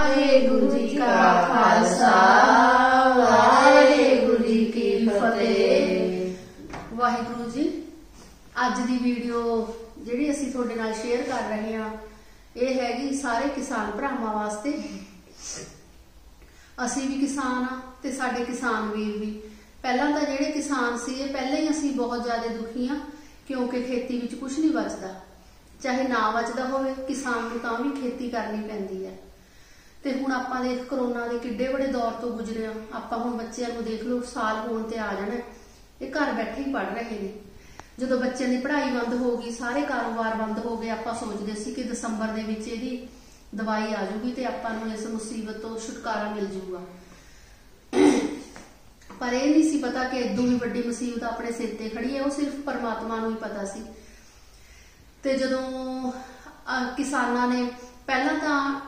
ਵਾਹਿਗੁਰੂ ਜੀ ਕਾ ਖਾਲਸਾ, ਵਾਹਿਗੁਰੂ ਜੀ ਕੀ ਫਤਿਹ। ਵਾਹਿਗੁਰੂ ਜੀ, ਅੱਜ ਦੀ ਵੀਡੀਓ ਜਿਹੜੀ ਅਸੀਂ ਤੁਹਾਡੇ ਨਾਲ ਸ਼ੇਅਰ ਕਰ ਰਹੇ ਹਾਂ, ਇਹ ਹੈਗੀ ਸਾਰੇ ਕਿਸਾਨ ਭਰਾਵਾਂ ਵਾਸਤੇ। ਅਸੀਂ ਵੀ ਕਿਸਾਨ ਆ ਤੇ ਸਾਡੇ ਕਿਸਾਨ ਵੀਰ ਵੀ। ਪਹਿਲਾਂ ਤਾਂ ਜਿਹੜੇ ਕਿਸਾਨ ਸੀ ਇਹ ਪਹਿਲਾਂ ਹੀ ਅਸੀਂ ਬਹੁਤ ਜ਼ਿਆਦਾ ਦੁਖੀ ਆ ਕਿਉਂਕਿ ਖੇਤੀ ਵਿੱਚ ਕੁਝ ਨਹੀਂ ਬਚਦਾ। ਚਾਹੇ ਨਾ ਬਚਦਾ ਹੋਵੇ, ਕਿਸਾਨ ਨੂੰ ਤਾਂ ਵੀ ਖੇਤੀ ਕਰਨੀ ਪੈਂਦੀ ਹੈ। ਤੇ ਹੁਣ ਆਪਾਂ ਦੇਖ ਕਰੋਨਾ ਦੇ ਕਿੱਡੇ ਵੱਡੇ ਦੌਰ ਤੋਂ ਗੁਜ਼ਰੇ ਆ ਆਪਾਂ ਹੁਣ ਬੱਚਿਆਂ ਨੂੰ ਦੇਖ ਲਓ ਸਾਲ ਹੋਣ ਤੇ ਆ ਜਾਣਾ ਇਹ ਘਰ ਬੈਠੇ ਹੀ ਪੜ ਰਹੇ ਨੇ। ਜਦੋਂ ਬੱਚਿਆਂ ਦੀ ਪੜ੍ਹਾਈ ਬੰਦ ਹੋ ਗਈ ਸਾਰੇ ਕਾਰੋਬਾਰ ਬੰਦ ਹੋ ਗਏ ਆਪਾਂ ਸੋਚਦੇ ਸੀ ਕਿ ਦਸੰਬਰ ਦੇ ਵਿੱਚ ਇਹਦੀ ਦਵਾਈ ਆ ਜਾਊਗੀ ਤੇ ਆਪਾਂ ਨੂੰ ਇਸ ਮੁਸੀਬਤ ਤੋਂ ਛੁਟਕਾਰਾ ਮਿਲ ਜੂਗਾ ਪਰ ਇਹ ਨਹੀਂ ਸੀ ਪਤਾ ਕਿ ਇਦੋਂ ਵੀ ਵੱਡੀ ਮੁਸੀਬਤ ਆਪਣੇ ਸਿਰ ਤੇ ਖੜੀ ਹੈ ਉਹ ਸਿਰਫ ਪਰਮਾਤਮਾ ਨੂੰ ਹੀ ਪਤਾ ਸੀ। ਤੇ ਜਦੋਂ ਅਹ, ਕਿਸਾਨਾਂ ਨੇ ਪਹਿਲਾਂ ਤਾਂ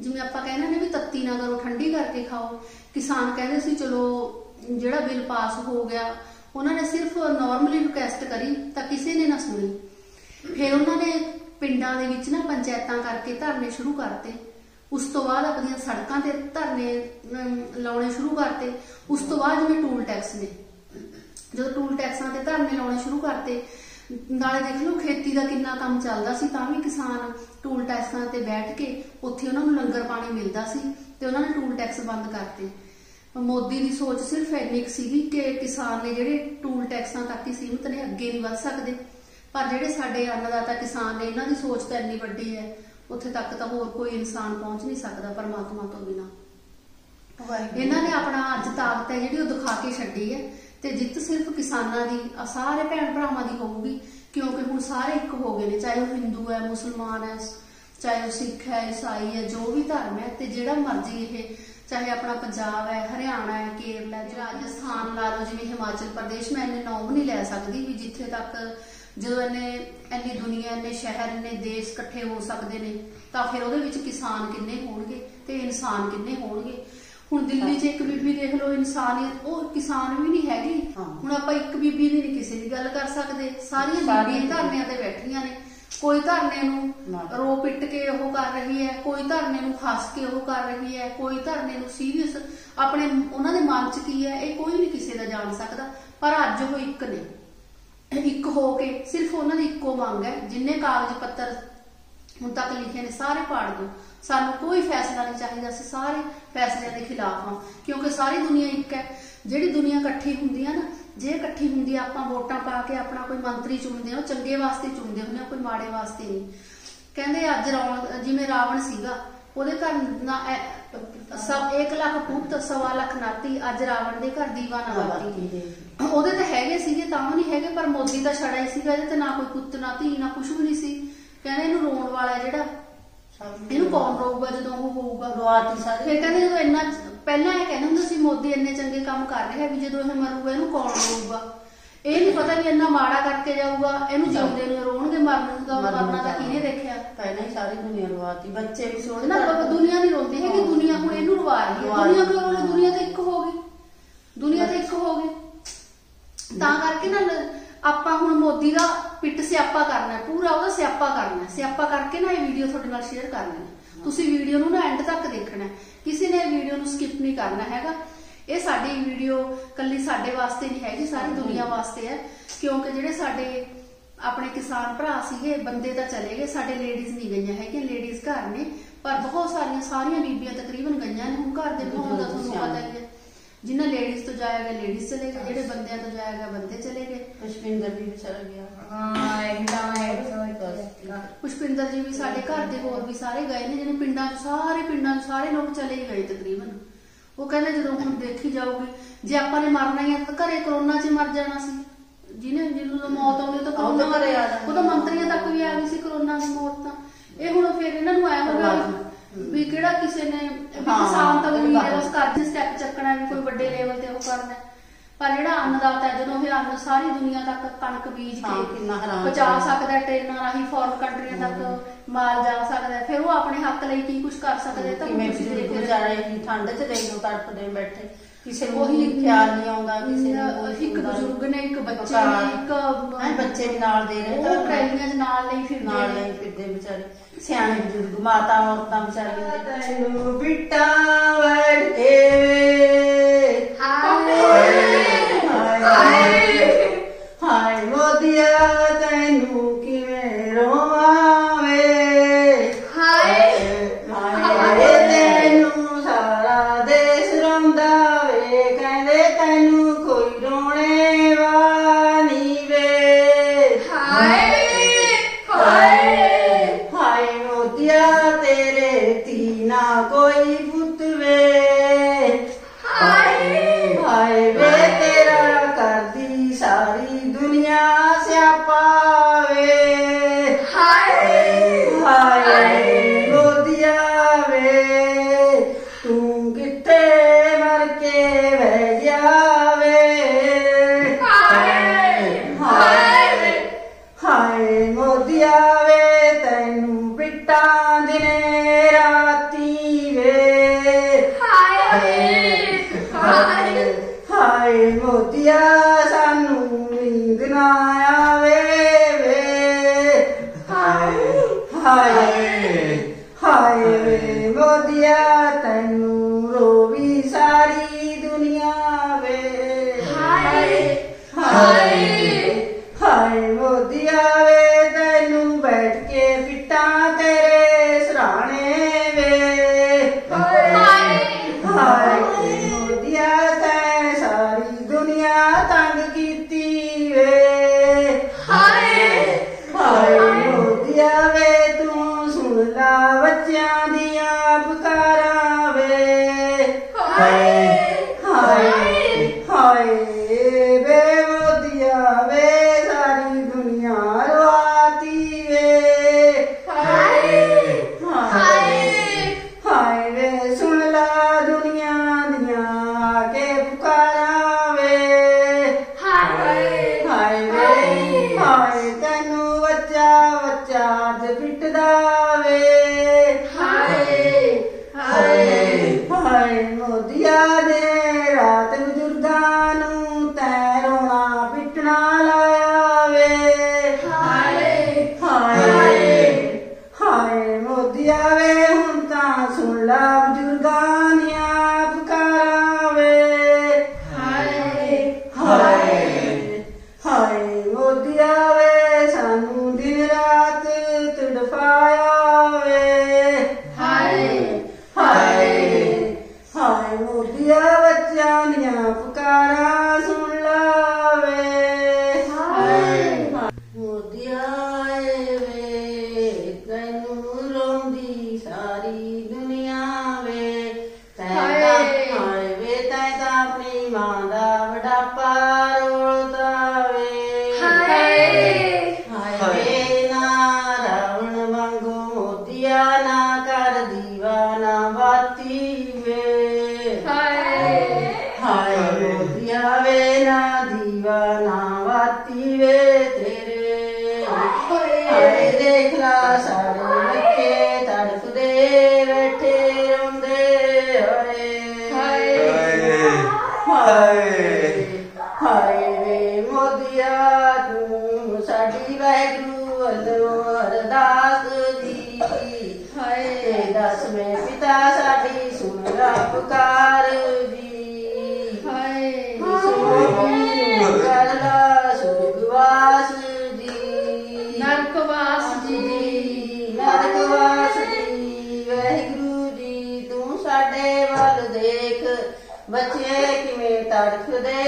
ਜਿਵੇਂ ਆਪਾਂ ਕਹਿੰਦੇ ਨੇ ਵੀ ਤੱਤੀ ਨਾ ਕਰੋ, ਠੰਡੀ ਕਰਕੇ ਖਾਓ। ਕਿਸਾਨ ਕਹਿੰਦੇ ਸੀ, ਚਲੋ, ਜਿਹੜਾ ਬਿੱਲ ਪਾਸ ਹੋ ਗਿਆ, ਉਹਨਾਂ ਨੇ ਸਿਰਫ ਨਾਰਮਲੀ ਰਿਕੁਐਸਟ ਕਰੀ, ਤਾਂ ਕਿਸੇ ਨੇ ਨਾ ਸੁਣੀ। ਫਿਰ ਉਹਨਾਂ ਨੇ ਪਿੰਡਾਂ ਦੇ ਵਿੱਚ ਨਾ ਪੰਚਾਇਤਾਂ ਕਰਕੇ ਧਰਨੇ ਸ਼ੁਰੂ ਕਰਤੇ। ਉਸ ਤੋਂ ਬਾਅਦ ਆਪਣੀਆਂ ਸੜਕਾਂ ਤੇ ਧਰਨੇ ਲਾਉਣੇ ਸ਼ੁਰੂ ਕਰਤੇ। ਉਸ ਤੋਂ ਬਾਅਦ ਜਿਵੇਂ ਟੂਲ ਟੈਕਸ ਨੇ। ਜਦੋਂ ਟੂਲ ਟੈਕਸਾਂ ਤੇ ਧਰਨੇ ਲਾਉਣੇ ਸ਼ੁਰੂ ਕਰਤੇ ਨਾਲੇ ਦੇਖ ਲਓ ਖੇਤੀ ਦਾ ਕਿੰਨਾ ਕੰਮ ਚੱਲਦਾ ਸੀ ਤਾਂ ਵੀ ਕਿਸਾਨ ਟੂਲ ਟੈਕਸਾਂ ਤੇ ਬੈਠ ਕੇ ਉੱਥੇ ਉਹਨਾਂ ਨੂੰ ਲੰਗਰ ਪਾਣੀ ਮਿਲਦਾ ਸੀ ਤੇ ਉਹਨਾਂ ਨੇ ਟੂਲ ਟੈਕਸ ਬੰਦ ਕਰਤੇ। ਮੋਦੀ ਦੀ ਸੋਚ ਸਿਰਫ ਇੰਨੀ ਕੁ ਸੀਗੀ ਕਿ ਕਿਸਾਨ ਨੇ ਜਿਹੜੇ ਟੂਲ ਟੈਕਸਾਂ ਤੱਕ ਹੀ ਸੀਮਤ ਨੇ ਅੱਗੇ ਨਹੀਂ ਵੱਧ ਸਕਦੇ। ਪਰ ਜਿਹੜੇ ਸਾਡੇ ਅੰਨਦਾਤਾ ਕਿਸਾਨ ਨੇ ਇਹਨਾਂ ਦੀ ਸੋਚ ਤਾਂ ਇੰਨੀ ਵੱਡੀ ਹੈ ਉੱਥੇ ਤੱਕ ਤਾਂ ਹੋਰ ਕੋਈ ਇਨਸਾਨ ਪਹੁੰਚ ਨਹੀਂ ਸਕਦਾ ਪਰਮਾਤਮਾ ਤੋਂ ਬਿਨਾਂ। ਇਹਨਾਂ ਨੇ ਆਪਣਾ ਅੱਜ ਤਾਕਤ ਹੈ ਜਿਹੜੀ ਉਹ ਦਿਖਾ ਕੇ ਛੱਡੀ ਹੈ। ਤੇ ਜਿੱਤ ਸਿਰਫ ਕਿਸਾਨਾਂ ਦੀ ਸਾਰੇ ਭੈਣ ਭਰਾਵਾਂ ਦੀ ਹੋਊਗੀ, ਕਿਉਂਕਿ ਹੁਣ ਸਾਰੇ ਇੱਕ ਹੋ ਗਏ ਨੇ, ਚਾਹੇ ਉਹ ਹਿੰਦੂ ਹੈ, ਮੁਸਲਮਾਨ ਹੈ, ਚਾਹੇ ਉਹ ਸਿੱਖ ਹੈ, ਈਸਾਈ ਹੈ, ਜੋ ਵੀ ਧਰਮ ਹੈ, ਤੇ ਜਿਹੜਾ ਮਰਜ਼ੀ ਇਹ, ਚਾਹੇ ਆਪਣਾ ਪੰਜਾਬ ਹੈ, ਹਰਿਆਣਾ ਹੈ, ਕੇਰਲ ਹੈ ਰਾਜਸਥਾਨ ਲਾ ਲਓ, ਜਿਵੇਂ ਹਿਮਾਚਲ ਪ੍ਰਦੇਸ਼, ਮੈਂ ਇੰਨੇ ਨਾਮ ਨਹੀਂ ਲੈ ਸਕਦੀ ਵੀ ਜਿੱਥੇ ਤੱਕ ਜਦੋਂ ਇੰਨੇ, ਇੰਨੀ ਦੁਨੀਆ, ਇੰਨੇ ਸ਼ਹਿਰ, ਇੰਨੇ ਦੇਸ਼ ਇਕੱਠੇ ਹੋ ਸਕਦੇ ਨੇ, ਤਾਂ ਫਿਰ ਉਹਦੇ ਵਿੱਚ ਕਿਸਾਨ ਕਿੰਨੇ ਹੋਣਗੇ ਤੇ ਇਨਸਾਨ ਕਿੰਨੇ ਹੋਣਗੇ। ਹੁਣ ਦਿੱਲੀ 'ਚ ਇੱਕ ਬੀਬੀ ਦੇਖ ਲਓ ਇਨਸਾਨੀਅਤ ਉਹ ਕਿਸਾਨ ਵੀ ਨਹੀਂ ਹੈਗੀ। ਹੁਣ ਆਪਾਂ ਇੱਕ ਬੀਬੀ ਦੀ ਨਹੀਂ ਕਿਸੇ ਦੀ ਗੱਲ ਕਰ ਸਕਦੇ। ਸਾਰੀਆਂ ਬੀਬੀਆਂ ਧਰਨਿਆਂ ਤੇ ਬੈਠੀਆਂ ਨੇ। ਕੋਈ ਧਰਨੇ ਨੂੰ ਨਾ। ਰੋ ਪਿੱਟ ਕੇ ਉਹ ਕਰ ਰਹੀ ਹੈ ਕੋਈ ਧਰਨੇ ਨੂੰ ਖਾਸ ਕੇ ਉਹ ਕਰ ਰਹੀ ਹੈ ਕੋਈ ਧਰਨੇ ਨੂੰ ਸੀਰੀਅਸ ਆਪਣੇ ਉਹਨਾਂ ਦੇ ਮਨ 'ਚ ਕੀ ਹੈ ਇਹ ਕੋਈ ਨਹੀਂ ਕਿਸੇ ਦਾ ਜਾਣ ਸਕਦਾ। ਪਰ ਅੱਜ ਉਹ ਇੱਕ ਨੇ। ਇੱਕ ਹੋ ਕੇ ਸਿਰਫ ਉਹਨਾਂ ਦੀ ਇੱਕੋ ਮੰਗ ਹੈ ਜਿੰਨੇ ਕਾਗਜ਼ ਪੱਤਰ ਹੁਣ ਤੱਕ ਲਿਖੇ ਨੇ ਸਾਰੇ ਪਾੜ ਦਿਓ ਸਾਨੂੰ ਕੋਈ ਫੈਸਲਾ ਨਹੀਂ ਚਾਹੀਦਾ ਅਸੀਂ ਸਾਰੇ ਫੈਸਲਿਆਂ ਦੇ ਖਿਲਾਫ ਹਾਂ ਕਿਉਂਕਿ ਸਾਰੀ ਦੁਨੀਆ ਇੱਕ ਹੈ। ਜਿਹੜੀ ਦੁਨੀਆ ਇਕੱਠੀ ਹੁੰਦੀ ਆ ਨਾ ਜੇ ਇਕੱਠੀ ਹੁੰਦੀ ਆ ਆਪਾਂ ਵੋਟਾਂ ਪਾ ਕੇ ਆਪਣਾ ਕੋਈ ਮੰਤਰੀ ਚੁਣਦੇ ਆ ਉਹ ਚੰਗੇ ਵਾਸਤੇ ਚੁਣਦੇ ਹੁੰਦੇ ਆ ਕੋਈ ਮਾੜੇ ਵਾਸਤੇ ਨਹੀਂ। ਕਹਿੰਦੇ ਅੱਜ ਰਾਵਣ ਜਿਵੇਂ ਰਾਵਣ ਸੀਗਾ ਉਹਦੇ ਘਰ ਨਾ ਸਭ 1 ਲੱਖ ਪੁੱਤ ਸਵਾ ਲੱਖ ਨਾਤੀ ਅੱਜ ਰਾਵਣ ਦੇ ਘਰ ਦੀਵਾਨਾ ਬਾਤੀ। ਉਹਦੇ ਤਾਂ ਹੈਗੇ ਸੀਗੇ ਤਾਂ ਨਹੀਂ ਹੈਗੇ ਪਰ ਮੋਦੀ ਤਾਂ ਛੜਾ ਹੀ ਸੀਗਾ ਇਹਦੇ ਤੇ ਨਾ ਕੋਈ ਪੁੱਤ ਨਾ ਧੀ ਨਾ ਕੁਝ ਵੀ ਨਹੀਂ ਸੀ। ਕਹਿੰਦੇ ਇਹਨੂੰ ਰੋਣ ਵਾਲਾ ਜਿਹੜਾ ਇਹਨੂੰ ਕੌਣ ਰੋਊਗਾ ਜਦੋਂ ਉਹ ਹੋਊਗਾ ਰਵਾਤੀ ਸਾਰੇ? ਫਿਰ ਕਹਿੰਦੇ ਜਦੋਂ ਇੰਨਾ ਪਹਿਲਾਂ ਇਹ ਕਹਿੰਦੇ ਹੁੰਦੇ ਸੀ ਮੋਦੀ ਇੰਨੇ ਚੰਗੇ ਕੰਮ ਕਰ ਰਿਹਾ ਵੀ ਜਦੋਂ ਇਹ ਮਰੂਗਾ ਇਹਨੂੰ ਕੌਣ ਰੋਊਗਾ ਇਹ ਨਹੀਂ ਪਤਾ ਵੀ ਇੰਨਾ ਮਾੜਾ ਕਰਕੇ ਜਾਊਗਾ ਇਹਨੂੰ ਜਿਉਂਦੇ ਨੂੰ ਰੋਣਗੇ ਮਰਨ ਦਾ ਮਰਨਾ ਤਾਂ ਕਿਹਨੇ ਦੇਖਿਆ? ਪਹਿਲਾਂ ਹੀ ਸਾਰੀ ਦੁਨੀਆ ਰਵਾਤੀ ਬੱਚੇ ਵੀ ਸੋਹਣੇ ਨਾ ਦੁਨੀਆ ਨਹੀਂ ਰੋਂਦੀ ਹੈਗੀ ਦੁਨੀਆ ਹੁਣ ਇਹਨੂੰ ਰਵਾ ਰਹੀ ਹੈ। ਦੁਨੀਆ ਹੈ। ਰੋਣੀ ਦੁਨੀਆ ਤਾਂ ਇੱਕ ਹੋ ਗਈ। ਦੁਨੀਆ ਤਾਂ ਇੱਕ ਹੋ ਗਈ। ਤਾਂ ਕਰਕੇ ਨਾ ਆਪਾਂ ਹੁਣ ਮੋਦੀ ਦਾ ਪਿੱਟ ਸਿਆਪਾ ਕਰਨਾ ਪੂਰਾ ਉਹਦਾ ਸਿਆਪਾ ਕਰਨਾ। ਸਿਆਪਾ ਕਰਕੇ ਨਾ ਇਹ ਵੀਡੀਓ ਤੁਹਾਡੇ ਨਾਲ ਸ਼ੇਅਰ ਕਰਨੀ ਹੈ। ਤੁਸੀਂ ਵੀਡੀਓ ਨੂੰ ਨਾ ਐਂਡ ਤੱਕ ਦੇਖਣਾ। ਕਿਸੇ ਨੇ ਵੀਡੀਓ ਨੂੰ ਸਕਿਪ ਨਹੀਂ ਕਰਨਾ ਹੈਗਾ। ਇਹ ਸਾਡੀ ਵੀਡੀਓ ਕੱਲੀ ਸਾਡੇ ਵਾਸਤੇ ਨਹੀਂ ਹੈਗੀ ਸਾਰੀ ਦੁਨੀਆ ਵਾਸਤੇ ਹੈ। ਕਿਉਂਕਿ ਜਿਹੜੇ ਸਾਡੇ ਆਪਣੇ ਕਿਸਾਨ ਭਰਾ ਸੀਗੇ ਬੰਦੇ ਤਾਂ ਚਲੇ ਗਏ ਸਾਡੇ ਲੇਡੀਜ਼ ਨਹੀਂ ਗਈਆਂ ਹੈਗੀਆਂ ਲੇਡੀਜ਼ ਘਰ ਨੇ। ਪਰ ਬਹੁਤ ਸਾਰੀਆਂ ਸਾਰੀਆਂ ਬੀਬੀਆਂ ਤਕਰੀਬਨ ਗਈਆਂ ਨੇ। ਹੁਣ ਘਰ ਦੇ ਮਾਹੌਲ ਦਾ ਤੁਹਾਨੂੰ ਪਤਾ ਹੀ ਹੈ। ਜਿਨ੍ਹਾਂ ਲੇਡੀਜ਼ ਤੋਂ ਜਾਇਆ ਗਿਆ ਲੇਡੀਜ਼ ਚਲੇ ਗਏ ਜਿਹੜੇ ਬੰਦਿਆਂ ਤੋਂ ਜਾਇਆ ਗਿਆ ਬੰਦੇ ਚਲੇ ਗਏ। ਪੁਸ਼ਪਿੰਦਰ ਵੀ ਚਲ ਗਿਆ। ਹਾਂ ਇਹਦਾ ਹੈ ਪੁਸ਼ਪਿੰਦਰ ਜੀ ਵੀ ਸਾਡੇ ਘਰ ਦੇ ਹੋਰ ਵੀ ਸਾਰੇ ਗਏ ਨੇ ਜਿਹਨੇ ਪਿੰਡਾਂ ਸਾਰੇ ਪਿੰਡਾਂ ਸਾਰੇ ਲੋਕ ਚਲੇ ਹੀ ਗਏ ਤਕਰੀਬਨ। ਉਹ ਕਹਿੰਦੇ ਜਦੋਂ ਹੁਣ ਦੇਖੀ ਜਾਊਗੀ ਜੇ ਆਪਾਂ ਨੇ ਮਰਨਾ ਹੀ ਆ ਤਾਂ ਘਰੇ ਕਰੋਨਾ 'ਚ ਹੀ ਮਰ ਜਾਣਾ ਸੀ। ਜਿਹਨੇ ਜਿਹਨੂੰ ਤਾਂ ਮੌਤ ਆਉਂਦੀ ਤਾਂ ਕਰੋਨਾ ਘਰੇ ਆ ਜਾਣਾ। ਉਹ ਤਾਂ ਮੰਤਰੀਆਂ ਤੱਕ ਵੀ ਆ ਗਈ ਸੀ ਕਰੋਨਾ ਦੀ ਮੌਤ ਤਾਂ। ਇਹ ਹੁਣ ਫਿਰ ਇਹਨਾਂ ਨੂੰ ਆਇਆ ਹੋਗਾ ਕਿਹੜਾ ਕਿਸੇ ਨੇ ਹਾਂ, ਕਿਸਾਨ ਤਾਂ ਵੀ ਗੱਲ। ਉਸ ਕਰਜ਼ੇ ਸਟੈਪ ਚੱਕਣਾ ਵੀ ਕੋਈ ਵੱਡੇ ਲੈਵਲ ਤੇ ਉਹ ਕਰਨਾ ਹੈ। ਪਰ ਜਿਹੜਾ ਅੰਨਦਾਤਾ ਹੈ, ਜਦੋਂ ਇਹ ਅੰਨ ਸਾਰੀ ਦੁਨੀਆ ਤੱਕ ਕਣਕ ਬੀਜ ਹਾਂ, ਕੇ ਕਿੰਨਾ ਹੈਰਾਨ ਪਹੁੰਚਾ। ਸਕਦਾ ਹੈ, ਟ੍ਰੇਨਾਂ ਰਾਹੀਂ ਫੋਰਨ ਕੰਟਰੀਆਂ ਤੱਕ ਮਾਲ ਜਾ ਸਕਦਾ ਹੈ। ਫਿਰ ਉਹ ਆਪਣੇ ਹੱਕ ਲਈ ਕੀ ਕੁਝ ਕਰ ਸਕਦੇ ਤਾਂ ਕਿਵੇਂ ਦੇਖ ਹੋ। ਵਿਚਾਰੇ ਕੀ ਠੰਡ 'ਚ ਦੇਈ ਨੂੰ ਤੜਫਦੇ ਬੈਠੇ ਕਿਸੇ ਨੂੰ ਉਹੀ ਖਿਆਲ ਨਹੀਂ ਆਉਂਦਾ ਕਿਸੇ ਨੂੰ ਇੱਕ। ਬਜ਼ੁਰਗ ਨੇ ਇੱਕ ਬੱਚੇ ਨੇ। ਇੱਕ ਹੈਂ, ਬੱਚੇ ਵੀ ਨਾਲ ਦੇ ਰਹੇ ਉਹ ਟ੍ਰੈਲੀਆਂ 'ਚ ਨਾਲ ਲਈ ਫਿਰਦੇ ਨਾਲ ਨਹੀਂ ਫਿਰਦੇ ਵਿਚਾਰੇ ਸਿਆਣੇ ਬਜ਼ੁਰਗ ਮਾਤਾ ਔਰਤਾਂ ਵਿਚਾਰੀਆਂ ਦੇ ਤੈਨੂੰ ਬਿੱਟਾ ਵੜ ਕੇ ਹਾਏ। ਹਾਏ। ਹਾਏ ਹਾਏ ਵੇ ਮੋਦਿਆ ਤੈਨੂੰ ਰੋਵੀ ਸਾਰੀ ਦੁਨੀਆ ਵੇ। ਹਾਏ ਹਾਏ Hare ਸਾਡੀ ਵਹਿਗੁਰੂ ਵੱਲੋਂ ਅਰਦਾਸ ਦੀ ਹਾਏ। ਦਸਵੇਂ ਪਿਤਾ ਸਾਡੀ ਸੁਣ ਪੁਕਾਰ ਦੀ ਹਾਏ। ਕਰਲਾ ਸੁਰਗਵਾਸ ਦੀ ਨਰਕਵਾਸ ਦੀ ਨਰਕਵਾਸ ਦੀ ਵਹਿਗੁਰੂ ਜੀ ਤੂੰ ਸਾਡੇ ਵੱਲ ਦੇਖ। ਬੱਚੇ ਕਿਵੇਂ ਤੜਫਦੇ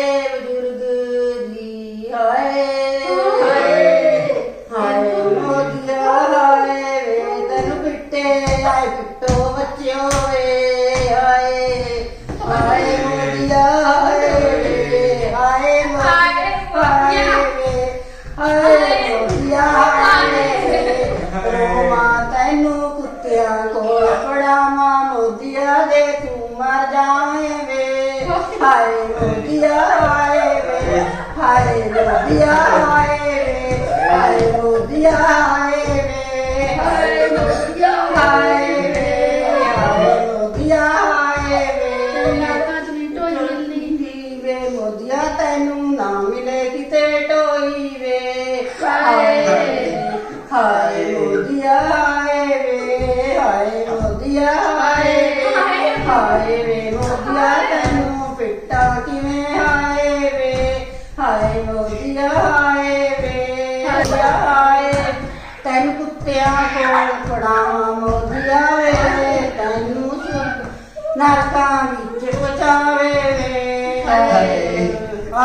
ਹਾਏ ਵੇ ਹਾਏ ਰੋਦੀਆ ਹਾਏ ਹਾਏ ਵੇ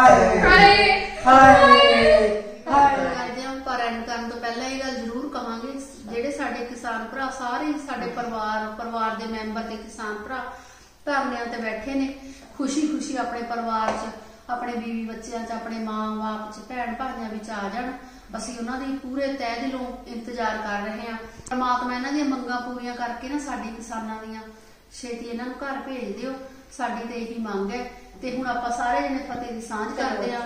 ਹਾਏ ਹਾਏ ਹਾਏ ਅੱਜ ਹਮ ਪਰਨ ਕਰਨ ਤੋਂ ਪਹਿਲਾਂ ਇਹ ਗੱਲ ਜ਼ਰੂਰ ਕਹਾਂਗੇ ਜਿਹੜੇ ਸਾਡੇ ਕਿਸਾਨ ਭਰਾ ਸਾਰੇ ਸਾਡੇ ਪਰਿਵਾਰ ਪਰਿਵਾਰ ਦੇ ਮੈਂਬਰ ਤੇ ਕਿਸਾਨ ਭਰਾ ਧਰਨਿਆਂ ਤੇ ਬੈਠੇ ਨੇ। ਖੁਸ਼ੀ-ਖੁਸ਼ੀ ਆਪਣੇ ਪਰਿਵਾਰ 'ਚ ਆਪਣੇ ਬੀਵੀ ਬੱਚਿਆਂ 'ਚ ਆਪਣੇ ਮਾਂ-ਬਾਪ 'ਚ ਭੈਣ ਭਾਈਆਂ ਵਿੱਚ ਆ ਜਾਣ। ਅਸੀਂ ਉਹਨਾਂ ਦੀ ਪੂਰੇ ਤਹਿ ਦਿਲੋਂ ਇੰਤਜ਼ਾਰ ਕਰ ਰਹੇ ਹਾਂ। ਪਰਮਾਤਮਾ ਇਹਨਾਂ ਦੀਆਂ ਮੰਗਾਂ ਪੂਰੀਆਂ ਕਰਕੇ ਨਾ ਸਾਡੇ ਕਿਸਾਨਾਂ ਦੀਆਂ ਛੇਤੀ ਇਹਨਾਂ ਨੂੰ ਘਰ ਭੇਜ ਦਿਓ। ਸਾਡੀ ਤੇ ਇਹੀ ਮੰਗ ਹੈ ਤੇ ਹੁਣ ਆਪਾਂ ਸਾਰੇ ਜਣੇ ਫਤਿਹ ਦੀ ਸਾਂਝ ਕਰਦੇ ਹਾਂ।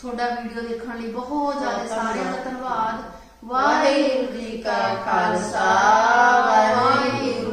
ਤੁਹਾਡਾ ਵੀਡੀਓ ਦੇਖਣ ਲਈ ਬਹੁਤ ਜ਼ਿਆਦਾ ਸਾਰਿਆਂ ਦਾ ਧੰਨਵਾਦ। ਵਾਹਿਗੁਰੂ ਜੀ ਕਾ ਖਾਲਸਾ ਵਾਹਿਗੁਰੂ